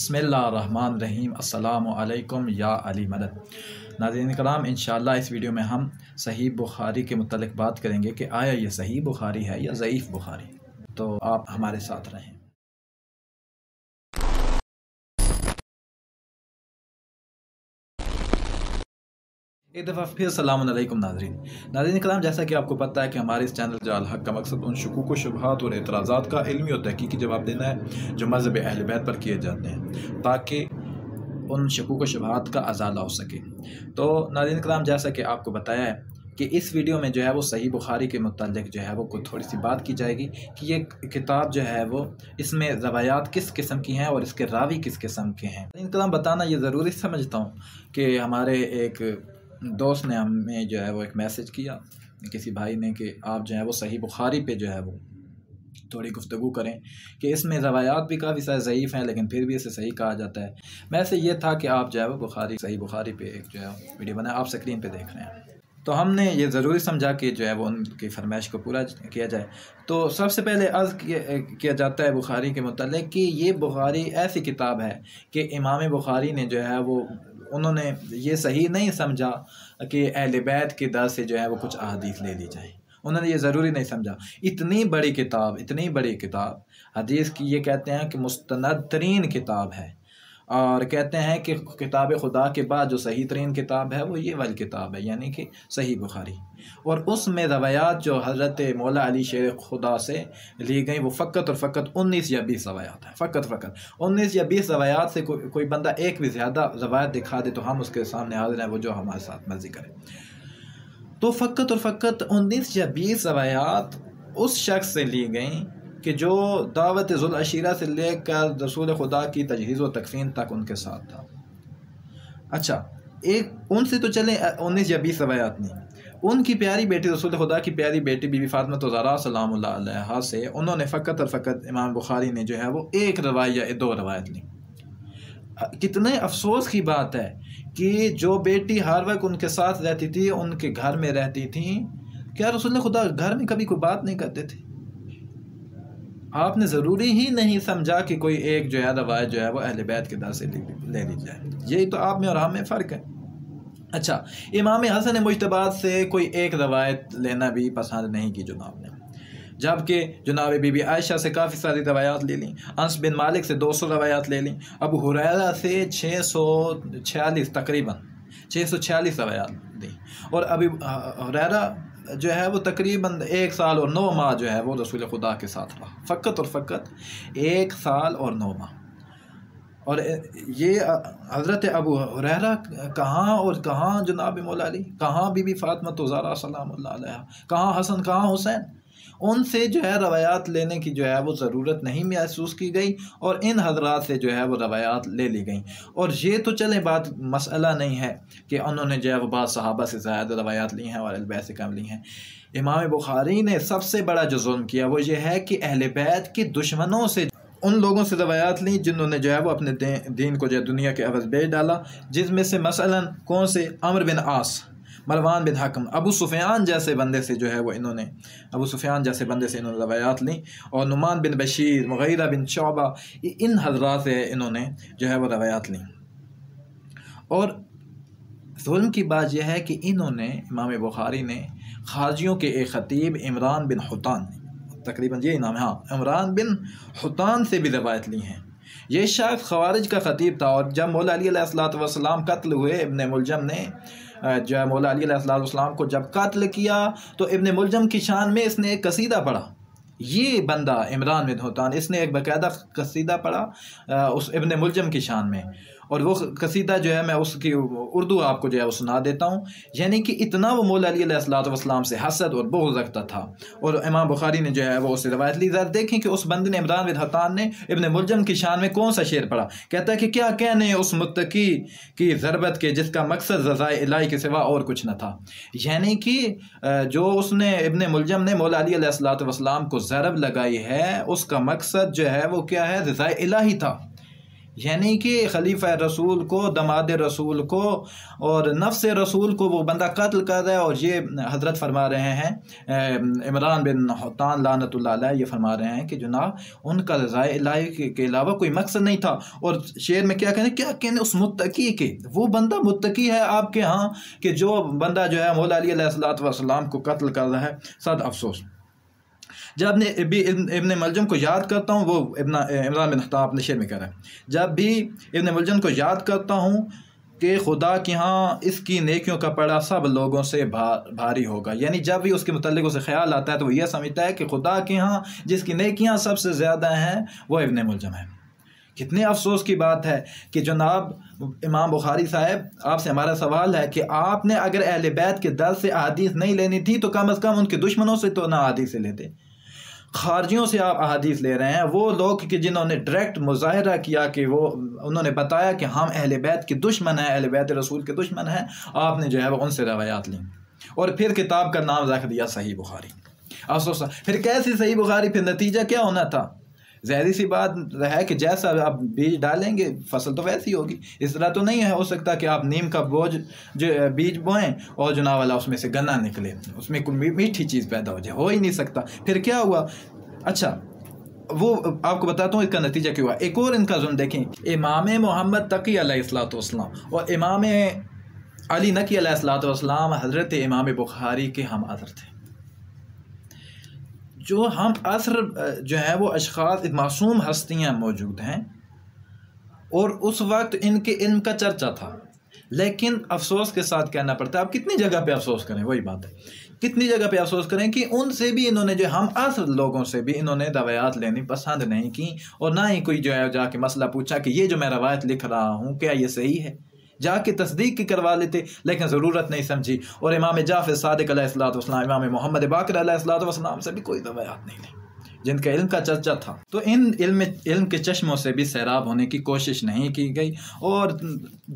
بسم اللہ الرحمن الرحیم، السلام علیکم یا علی مدد۔ ناظرین کرام، انشاءاللہ اس ویڈیو میں ہم صحیح بخاری کے متعلق بات کریں گے کہ آیا یہ صحیح بخاری ہے یا ضعیف بخاری۔ تو آپ ہمارے ساتھ رہیں۔ ایک دفعہ پھر السلام علیکم ناظرین۔ ناظرین کرام، جیسا کہ آپ کو پتہ ہے کہ ہمارے اس چینل جو الحق کا مقصد ان شکوک و شبہات اور اعتراضات کا علمی اور تحقیقی جواب دینا ہے، جو مذہب اہل بیت پر کیے جاتے ہیں، تاکہ ان شکوک و شبہات کا ازالہ ہو سکے۔ تو ناظرین کرام، جیسا کہ آپ کو بتایا ہے کہ اس ویڈیو میں جو ہے وہ صحیح بخاری کے متعلق جو ہے وہ کوئی تھوڑی سی بات کی جائے گی کہ یہ کتاب جو ہے وہ اس میں روایات کس قسم کی ہیں اور اس کے راوی کس قسم کے ہیں۔ ناظرین کرام، بتانا یہ ضروری سمجھتا ہوں کہ ہمارے ایک دوست نے ہمیں جو ہے وہ ایک میسج کیا کسی بھائی نے کہ آپ جو ہے وہ صحیح بخاری پہ جو ہے وہ تھوڑی گفتگو کریں کہ اس میں روایات بھی کافی سارے ضعیف ہیں لیکن پھر بھی اسے صحیح کہا جاتا ہے۔ میں یہ تھا کہ آپ جو ہے وہ بخاری صحیح بخاری پہ ایک جو ہے ویڈیو بنائیں، آپ سکرین پہ دیکھ رہے ہیں۔ تو ہم نے یہ ضروری سمجھا کہ جو ہے وہ ان کی فرمائش کو پورا کیا جائے۔ تو سب سے پہلے عرض کیا جاتا ہے بخاری کے متعلق کہ یہ بخاری ایسی کتاب ہے کہ امام بخاری نے جو ہے وہ انہوں نے یہ صحیح نہیں سمجھا کہ اہل بیت کے در سے جو ہے وہ کچھ احادیث لے لی جائیں انہوں نے یہ ضروری نہیں سمجھا۔ اتنی بڑی کتاب، اتنی بڑی کتاب، حدیث کی یہ کہتے ہیں کہ مستند ترین کتاب ہے۔ اور کہتے ہیں کہ کتاب خدا کے بعد جو صحیح ترین کتاب ہے وہ یہ والی کتاب ہے یعنی کہ صحیح بخاری۔ اور اس میں روایات جو حضرت مولا علی شیر خدا سے لی گئیں، وہ فقط اور فقط انیس یا بیس روایات ہیں۔ فقط فقط۔ انیس یا بیس روایات سے کوئی بندہ ایک بھی زیادہ روایت دکھا دے تو ہم اس کے سامنے حاضر ہیں، وہ جو ہمارے ساتھ مرضی کرے۔ تو فقط اور فقط انیس یا بیس روایات اس شخص سے لی گئیں کہ جو دعوت ذوالعشیرہ سے لے کر رسول خدا کی تجہیز و تکفین تک ان کے ساتھ تھا۔ اچھا ایک، ان سے تو چلیں، انیس یا بیس روایات نہیں۔ ان کی پیاری بیٹی، رسول خدا کی پیاری بیٹی بی بی فاطمہ زارا سلام اللہ علیہ سے، انہوں نے فقط اور فقط امام بخاری نے جو ہے وہ ایک روایت یا دو روایت لی۔ کتنے افسوس کی بات ہے کہ جو بیٹی ہر وقت ان کے ساتھ رہتی تھی، ان کے گھر میں رہتی تھیں کیا رسول خدا گھر میں کبھی کوئی بات نہیں کرتے تھے؟ آپ نے ضروری ہی نہیں سمجھا کہ کوئی ایک جو ہے روایت جو ہے وہ اہل بیت کے در سے لے لی جائے۔ یہی تو آپ میں اور ہم میں فرق ہے۔ اچھا امام حسن مشتبات سے کوئی ایک روایت لینا بھی پسند نہیں کی جناب نے۔ جبکہ جناب بی بی عائشہ سے کافی ساری روایات لے لیں، انس بن مالک سے دو سو روایات لے لیں، ابو حریرہ سے چھ سو چھیالیس تقریباً، چھ سو چھیالیس روایات دیں اور ابھی حریرہ جو ہے وہ تقریباً ایک سال اور نو ماہ جو ہے وہ رسول خدا کے ساتھ رہا۔ فقط اور فقط ایک سال اور نو ماہ۔ اور یہ حضرت ابو رحرا کہاں اور کہاں جناب مولا علی؟ کہاں بی بی فاطمہ تو زارا سلام اللہ علیہ؟ کہاں حسن، کہاں حسین؟ ان سے جو ہے روایات لینے کی جو ہے وہ ضرورت نہیں محسوس کی گئی اور ان حضرات سے جو ہے وہ روایات لے لی گئیں۔ اور یہ تو چلیں بات مسئلہ نہیں ہے کہ انہوں نے جو ہے وہ بعض صحابہ سے زیادہ روایات لی ہیں اور البیت سے کم لی ہیں۔ امام بخاری نے سب سے بڑا جو ظلم کیا وہ یہ ہے کہ اہل بیت کے دشمنوں سے ان لوگوں سے روایات لیں جنہوں نے جو ہے وہ اپنے دین کو جو ہے دنیا کے عوض بیچ ڈالا، جس میں سے مثلا کون سے؟ عمر بن آس مروان بن حکم۔ ابو سفیان جیسے بندے سے جو ہے وہ انہوں نے ابو سفیان جیسے بندے سے انہوں نے روایات لیں۔ اور نعمان بن بشیر، مغیرہ بن شعبہ ان حضرات سے انہوں نے جو ہے وہ روایات لیں۔ اور ظلم کی بات یہ ہے کہ انہوں نے امام بخاری نے خارجیوں کے ایک خطیب، عمران بن حتان تقریباً یہ نام ہے ہاں عمران بن حتان سے بھی روایت لی ہیں۔ یہ شاید خوارج کا خطیب تھا اور جب مولا علی علیہ السلاۃ والسلام قتل ہوئے، ابن ملجم نے جو ہے مولا علی علیہ السلام کو جب قتل کیا تو ابن ملجم کی شان میں اس نے ایک قصیدہ پڑھا۔ یہ بندہ عمران بن حتان اس نے ایک باقاعدہ قصیدہ پڑھا اس ابن ملجم کی شان میں۔ اور وہ قصیدہ جو ہے میں اس کی اردو آپ کو جو ہے وہ سنا دیتا ہوں۔ یعنی کہ اتنا وہ مولا علی علیہ السلاۃ والسلام سے حسد اور بغض رکھتا تھا۔ اور امام بخاری نے جو ہے وہ اسے روایت لی۔ ذرا دیکھیں کہ اس بندے نے عمران بن حتان نے ابن ملجم کی شان میں کون سا شعر پڑھا۔ کہتا ہے کہ کیا کہنے اس متقی کی ضربت کے جس کا مقصد رضائے الہی کے سوا اور کچھ نہ تھا۔ یعنی کہ جو اس نے ابن ملجم نے مولا علی علیہ السلاۃ والسلام کو ضرب لگائی ہے، اس کا مقصد جو ہے وہ کیا ہے؟ رضائے الہی تھا۔ یعنی کہ خلیفہ رسول کو، دماد رسول کو اور نفس رسول کو وہ بندہ قتل کر رہا ہے اور یہ حضرت فرما رہے ہیں، عمران بن حتان لانت اللہ علیہ یہ فرما رہے ہیں کہ جناب ان کا رضائے الہی کے علاوہ کوئی مقصد نہیں تھا۔ اور شعر میں کیا کہنے کیا کہنے اس متقی کے؟ وہ بندہ متقی ہے آپ کے ہاں کہ جو بندہ جو ہے مولا علی علیہ السلام کو قتل کر رہا ہے۔ صد افسوس۔ جب نے ابن ملجم کو یاد کرتا ہوں، وہ ابن عمران بن خطاب اپنے شعر میں کہہ رہا ہے۔ جب بھی ابن ملجم کو یاد کرتا ہوں کہ خدا کے ہاں اس کی نیکیوں کا پڑا سب لوگوں سے بھاری ہوگا۔ یعنی جب بھی اس کے متعلق اسے خیال آتا ہے تو وہ یہ سمجھتا ہے کہ خدا کے ہاں جس کی نیکیاں سب سے زیادہ ہیں، وہ ابن ملجم ہے کتنے افسوس کی بات ہے کہ جناب امام بخاری صاحب، آپ سے ہمارا سوال ہے کہ آپ نے اگر اہل بیت کے در سے احادیث نہیں لینی تھی تو کم از کم ان کے دشمنوں سے تو نہ احادیث لیتے۔ خارجیوں سے آپ احادیث لے رہے ہیں، وہ لوگ کہ جنہوں نے ڈائریکٹ مظاہرہ کیا کہ وہ، انہوں نے بتایا کہ ہم اہل بیت کے دشمن ہیں، اہل بیت رسول کے دشمن ہیں، آپ نے جو ہے وہ ان سے روایات لیں۔ اور پھر کتاب کا نام رکھ دیا صحیح بخاری۔ افسوس، پھر کیسی صحیح بخاری؟ پھر نتیجہ کیا ہونا تھا؟ ظاہری سی بات ہے کہ جیسا آپ بیج ڈالیں گے، فصل تو ویسی ہوگی۔ اس طرح تو نہیں ہے، ہو سکتا کہ آپ نیم کا بوجھ جو بیج بوئیں اور جو والا اس میں سے گنا نکلے۔ اس میں کوئی میٹھی چیز پیدا ہو جائے۔ ہو ہی نہیں سکتا۔ پھر کیا ہوا؟ اچھا وہ آپ کو بتاتا ہوں، اس کا نتیجہ کیا ہوا؟ ایک اور ان کا ظلم دیکھیں۔ امام محمد تقی علیہ السلاۃ والسلام اور امام علی نقی علیہ السلاۃ والسلام حضرت امام بخاری کے ہم عذر تھے۔ جو ہم عصر جو ہے وہ اشخاص معصوم ہستیاں موجود ہیں اور اس وقت ان کے علم کا چرچا تھا۔ لیکن افسوس کے ساتھ کہنا پڑتا ہے، آپ کتنی جگہ پہ افسوس کریں، وہی بات ہے۔ کتنی جگہ پہ افسوس کریں کہ ان سے بھی انہوں نے جو ہم عصر لوگوں سے بھی انہوں نے روایات لینی پسند نہیں کی اور نہ ہی کوئی جو ہے جا کے مسئلہ پوچھا کہ یہ جو میں روایت لکھ رہا ہوں، کیا یہ صحیح ہے؟ جا کے تصدیق کی کروا لیتے، لیکن ضرورت نہیں سمجھی۔ اور امام جعفر صادق علیہ السلاۃ والسلام، امام محمد باقر علیہ السلاۃ والسلام سے بھی کوئی روایات نہیں لیں جن کا علم کا چرچا تھا۔ تو ان علم علم کے چشموں سے بھی سیراب ہونے کی کوشش نہیں کی گئی، اور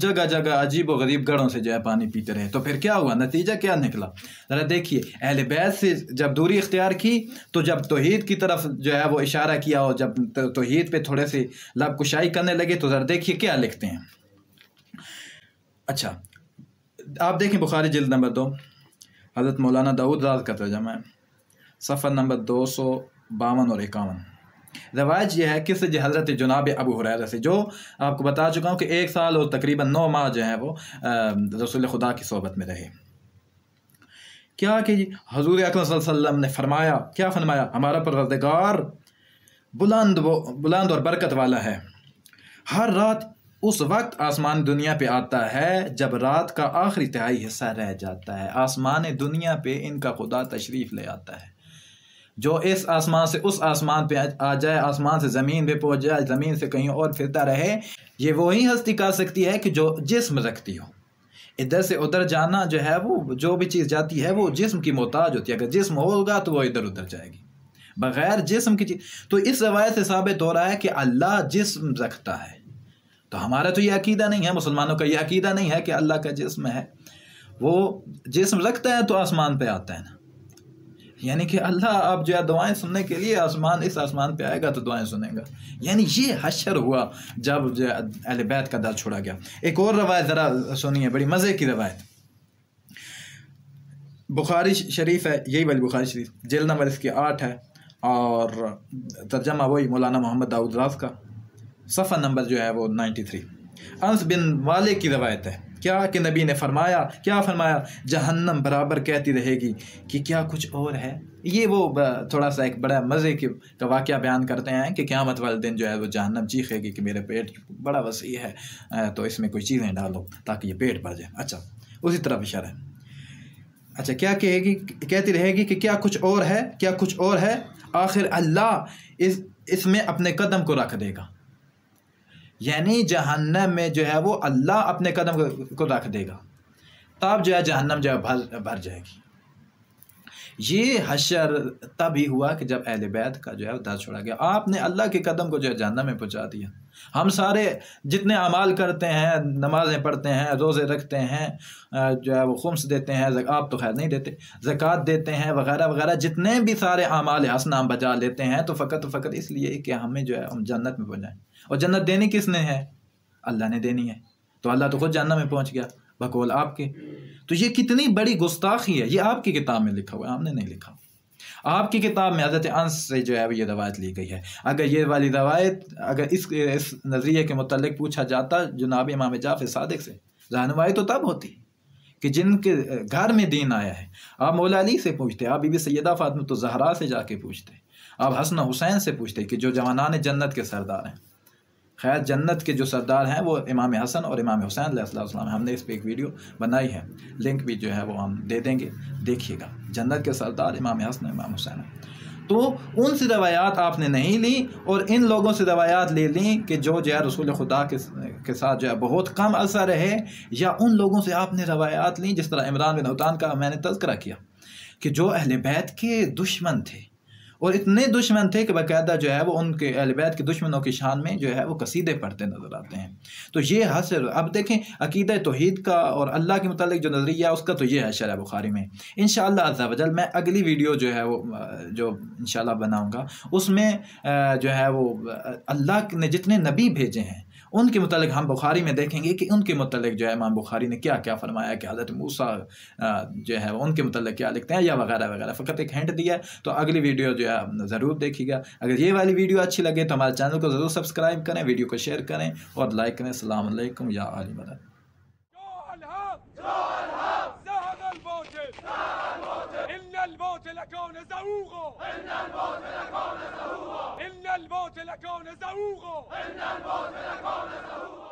جگہ جگہ عجیب و غریب گڑھوں سے جو ہے پانی پیتے رہے۔ تو پھر کیا ہوا؟ نتیجہ کیا نکلا؟ ذرا دیکھیے، اہل بیت سے جب دوری اختیار کی، تو جب توحید کی طرف جو ہے وہ اشارہ کیا اور جب توحید پہ تھوڑے سے لب کشائی کرنے لگے، تو ذرا دیکھیے کیا لکھتے ہیں۔ اچھا آپ دیکھیں بخاری جلد نمبر دو۔ حضرت مولانا داود راز کا ترجمہ ہے۔ صفحہ نمبر دو سو باون اور اکاون۔ روایت یہ ہے کہ جی حضرت جناب ابو حریرہ سے، جو آپ کو بتا چکا ہوں کہ ایک سال اور تقریباً نو ماہ جو ہے وہ رسول خدا کی صحبت میں رہے۔ کیا کہ جی، حضور اکرم صلی اللہ علیہ وسلم نے فرمایا، کیا فرمایا؟ ہمارا پروردگار بلند بلند اور برکت والا ہے۔ ہر رات اس وقت آسمان دنیا پہ آتا ہے، جب رات کا آخری تہائی حصہ رہ جاتا ہے۔ آسمان دنیا پہ ان کا خدا تشریف لے آتا ہے۔ جو اس آسمان سے اس آسمان پہ آ جائے، آسمان سے زمین پہ پہنچ جائے، زمین سے کہیں اور پھرتا رہے، یہ وہی ہستی کر سکتی ہے کہ جو جسم رکھتی ہو۔ ادھر سے ادھر جانا جو ہے، وہ جو بھی چیز جاتی ہے، وہ جسم کی محتاج ہوتی ہے۔ اگر جسم ہوگا تو وہ ادھر ادھر جائے گی۔ بغیر جسم کی چیز۔ تو اس روایت سے ثابت ہو رہا ہے کہ اللہ جسم رکھتا ہے۔ تو ہمارا تو یہ عقیدہ نہیں ہے، مسلمانوں کا یہ عقیدہ نہیں ہے کہ اللہ کا جسم ہے۔ وہ جسم رکھتا ہے تو آسمان پہ آتا ہے نا۔ یعنی کہ اللہ اب جو ہے دعائیں سننے کے لیے آسمان اس آسمان پہ آئے گا تو دعائیں سنیں گا۔ یعنی یہ حشر ہوا جب جو اہل بیت کا در چھوڑا گیا۔ ایک اور روایت ذرا سنیے، بڑی مزے کی روایت۔ بخاری شریف ہے، یہی والی بخاری شریف۔ جیل نمبر اس کی آٹھ ہے اور ترجمہ وہی مولانا محمد داؤد راز کا۔ صفحہ نمبر جو ہے وہ نائنٹی تھری۔ انس بن والے کی روایت ہے۔ کیا کہ نبی نے فرمایا، کیا فرمایا؟ جہنم برابر کہتی رہے گی کہ کیا کچھ اور ہے؟ یہ وہ تھوڑا سا ایک بڑا مزے کا واقعہ بیان کرتے ہیں کہ قیامت والے دن جو ہے وہ جہنم چیخے گی کہ میرے پیٹ بڑا وسیع ہے تو اس میں کوئی چیزیں ڈالو تاکہ یہ پیٹ بھر جائے۔ اچھا اسی طرح اشارہ ہے اچھا کیا کہے گی؟ کہتی رہے گی کہ کیا کچھ اور ہے؟ کیا کچھ اور ہے؟ آخر اللہ اس اس میں اپنے قدم کو رکھ دے گا۔ یعنی جہنم میں جو ہے وہ اللہ اپنے قدم کو رکھ دے گا۔ تب جو ہے جہنم جو ہے بھر بھر جائے گی۔ یہ حشر تب ہی ہوا کہ جب اہل بیت کا جو ہے در چھوڑا گیا۔ آپ نے اللہ کے قدم کو جو ہے جہنم میں پہنچا دیا۔ ہم سارے جتنے اعمال کرتے ہیں، نمازیں پڑھتے ہیں، روزے رکھتے ہیں جو ہے وہ خمس دیتے ہیں آپ تو خیر نہیں دیتے۔ زکوٰۃ دیتے ہیں، وغیرہ وغیرہ جتنے بھی سارے اعمال حسنہ ہم بجا لیتے ہیں تو فقط فقط اس لیے کہ ہمیں جو ہے ہم جنت میں پہنچائیں۔ اور جنت دینی کس نے ہے؟ اللہ نے دینی ہے۔ تو اللہ تو خود جاننا میں پہنچ گیا، بقول آپ کے۔ تو یہ کتنی بڑی گستاخی ہے، یہ آپ کی کتاب میں لکھا ہوا ہے، آپ نے نہیں لکھا۔ آپ کی کتاب میں حضرت انس سے جو ہے وہ یہ روایت لی گئی ہے۔ اگر یہ والی روایت، اگر اس اس نظریے کے متعلق پوچھا جاتا جناب امام جعفر صادق سے، رہنمائی تو تب ہوتی کہ جن کے گھر میں دین آیا ہے۔ آپ مولا علی سے پوچھتے، آپ بی بی سیدہ فاطمہ تو زہرا سے جا کے پوچھتے۔ آپ حسن حسین سے پوچھتے کہ جو جوانان جنت کے سردار ہیں۔ خیر، جنت کے جو سردار ہیں وہ امام حسن اور امام حسین علیہ السلام السلام ہم نے اس پہ ایک ویڈیو بنائی ہے۔ لنک بھی جو ہے وہ ہم دے دیں گے، دیکھیے گا۔ جنت کے سردار امام حسن، امام حسین۔ تو ان سے روایات آپ نے نہیں لی اور ان لوگوں سے روایات لے لیں کہ جو جو ہے رسول خدا کے ساتھ جو ہے بہت کم اثر رہے یا ان لوگوں سے آپ نے روایات لیں، جس طرح عمران بن حتان کا میں نے تذکرہ کیا کہ جو اہل بیت کے دشمن تھے۔ اور اتنے دشمن تھے کہ باقاعدہ جو ہے وہ ان کے اہل بیت کے دشمنوں کی شان میں جو ہے وہ قصیدے پڑھتے نظر آتے ہیں۔ تو یہ حصر اب دیکھیں عقیدہ توحید کا اور اللہ کے متعلق جو نظریہ، اس کا تو یہ ہے شرح بخاری میں۔ ان شاء اللہ وجل میں اگلی ویڈیو جو ہے وہ، جو ان شاء اللہ بناؤں گا، اس میں جو ہے وہ اللہ نے جتنے نبی بھیجے ہیں ان کے متعلق ہم بخاری میں دیکھیں گے کہ ان کے متعلق جو ہے امام بخاری نے کیا کیا فرمایا کہ حضرت موسیٰ جو ہے ان کے متعلق کیا لکھتے ہیں یا وغیرہ وغیرہ فقط ایک ہینٹ دیا ہے تو اگلی ویڈیو جو ہے ضرور دیکھیے گا اگر یہ والی ویڈیو اچھی لگے تو ہمارے چینل کو ضرور سبسکرائب کریں ویڈیو کو شیئر کریں اور لائک کریں السلام علیکم یا علی مدد الموت لكون زوغا إن الموت لكون زوغا الباطل کان زعوق ان الباطل کان زعوق